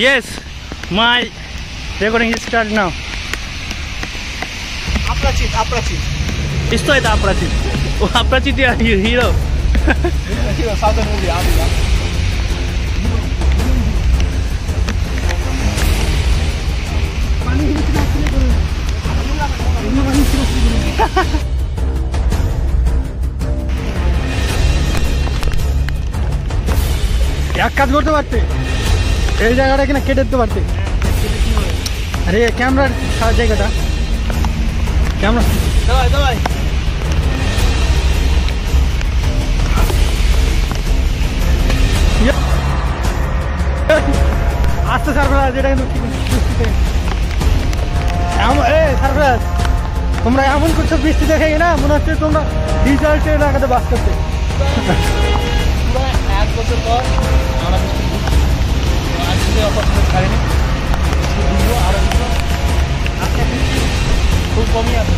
Yes, my recording is start now. Aprachit, Aprachit. Is that Aprachit? Oh, Aprachit is a hero. hero, southern movie, Aprachit. এক কাজ করতে পারতে এই জায়গাটা কিনা কেটে দিতে পারতে। আরে ক্যামেরার জায়গাটা। ক্যামেরা আস্তে সারফরাজ এটা কিন্তু এ সারফরাজ তোমরা এমন করছ বৃষ্টি দেখে না মনে হচ্ছে তোমরা ডিজার্টের এলাকাতে বাস করতে। এক বছর পর বৃষ্টি আজকে অপরচুনিটি ছাড়িনি দুটো আরো দুটো আজকে বৃষ্টি খুব কমই আছে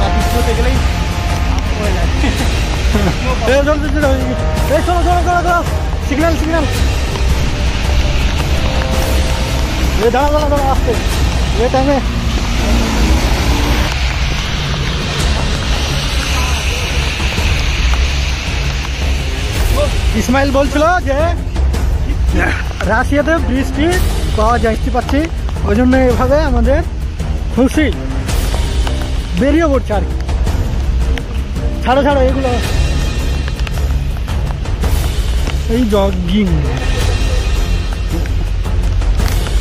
আর বৃষ্টি হতে গেলেই হয়ে যায় এই চলো চলো চলো এই চলো চলো চলো চলো সিগন্যাল সিগন্যাল এ দাঁড়া দাঁড়া দাঁড়া আসতে এ টাইমে ইসমাইল বলছিল যে রাশিয়াতে বৃষ্টি পাওয়া যাইতে পাচ্ছি ওই জন্য এভাবে আমাদের খুশি বেরিয়ে পড়ছে আর কি। ছাড়ো ছাড়ো, এগুলো। এই জগিং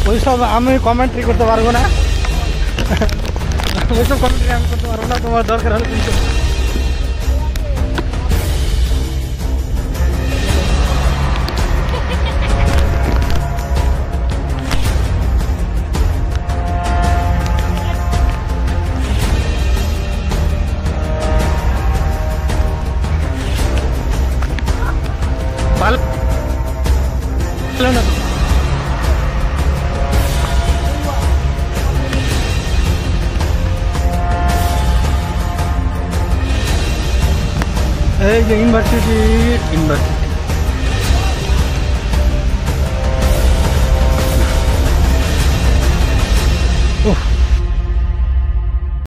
ওইসব আমি কমেন্ট্রি করতে পারব না। ওইসব কমেন্ট্রি আমি করতে পারব না, তোমার দরকার হলে 흘러나가. 에이, 이제 인발치지, 인발치지. 오.